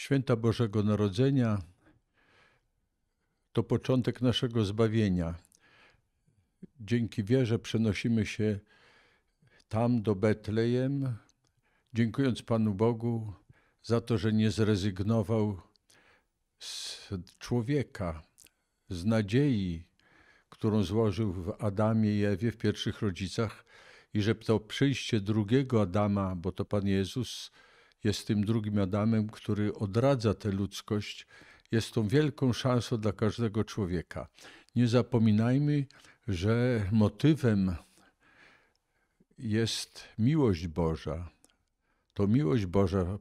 Święta Bożego Narodzenia to początek naszego zbawienia. Dzięki wierze przenosimy się tam do Betlejem, dziękując Panu Bogu za to, że nie zrezygnował z człowieka, z nadziei, którą złożył w Adamie i Ewie, w pierwszych rodzicach, i że to przyjście drugiego Adama, bo to Pan Jezus jest tym drugim Adamem, który odradza tę ludzkość, jest tą wielką szansą dla każdego człowieka. Nie zapominajmy, że motywem jest miłość Boża. To miłość Boża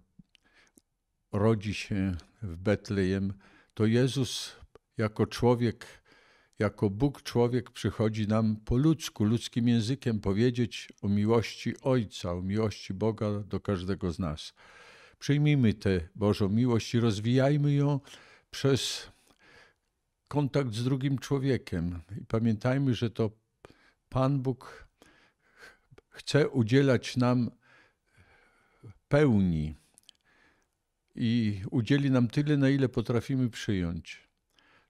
rodzi się w Betlejem. To Jezus jako człowiek, jako Bóg człowiek przychodzi nam po ludzku, ludzkim językiem powiedzieć o miłości Ojca, o miłości Boga do każdego z nas. Przyjmijmy tę Bożą miłość i rozwijajmy ją przez kontakt z drugim człowiekiem. I pamiętajmy, że to Pan Bóg chce udzielać nam pełni i udzieli nam tyle, na ile potrafimy przyjąć.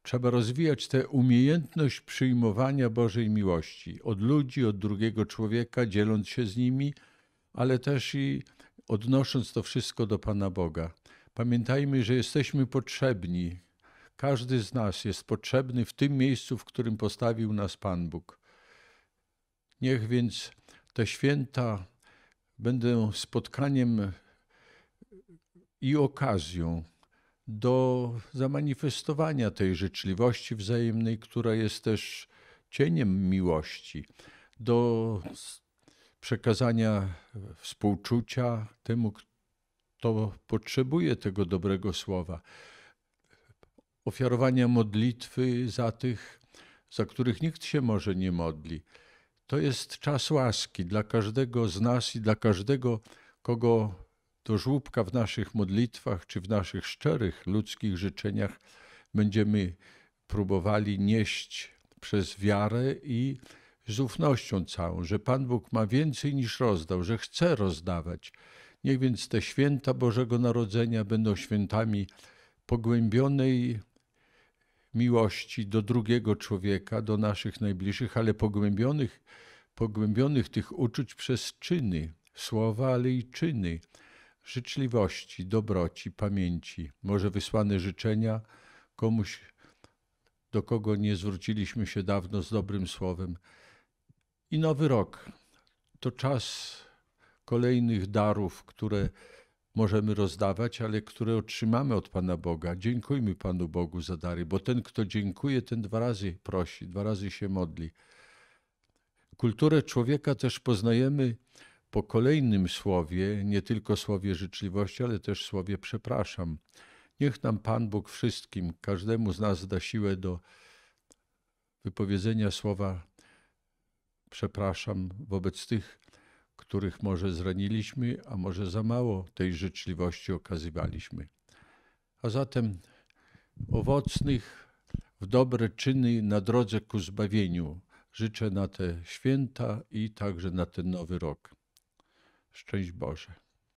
Trzeba rozwijać tę umiejętność przyjmowania Bożej miłości od ludzi, od drugiego człowieka, dzieląc się z nimi, ale też i odnosząc to wszystko do Pana Boga. Pamiętajmy, że jesteśmy potrzebni. Każdy z nas jest potrzebny w tym miejscu, w którym postawił nas Pan Bóg. Niech więc te święta będą spotkaniem i okazją do zamanifestowania tej życzliwości wzajemnej, która jest też cieniem miłości, do przekazania współczucia temu, kto potrzebuje tego dobrego słowa, ofiarowania modlitwy za tych, za których nikt się może nie modli. To jest czas łaski dla każdego z nas i dla każdego, kogo do żłóbka w naszych modlitwach czy w naszych szczerych ludzkich życzeniach będziemy próbowali nieść przez wiarę i z ufnością całą, że Pan Bóg ma więcej niż rozdał, że chce rozdawać. Niech więc te święta Bożego Narodzenia będą świętami pogłębionej miłości do drugiego człowieka, do naszych najbliższych, ale pogłębionych, pogłębionych tych uczuć przez czyny, słowa, ale i czyny, życzliwości, dobroci, pamięci, może wysłane życzenia komuś, do kogo nie zwróciliśmy się dawno z dobrym słowem. I nowy rok to czas kolejnych darów, które możemy rozdawać, ale które otrzymamy od Pana Boga. Dziękujmy Panu Bogu za dary, bo ten, kto dziękuje, ten dwa razy prosi, dwa razy się modli. Kulturę człowieka też poznajemy po kolejnym słowie, nie tylko słowie życzliwości, ale też słowie przepraszam. Niech nam Pan Bóg wszystkim, każdemu z nas da siłę do wypowiedzenia słowa przepraszam wobec tych, których może zraniliśmy, a może za mało tej życzliwości okazywaliśmy. A zatem owocnych w dobre czyny na drodze ku zbawieniu życzę na te święta i także na ten nowy rok. Szczęść Boże.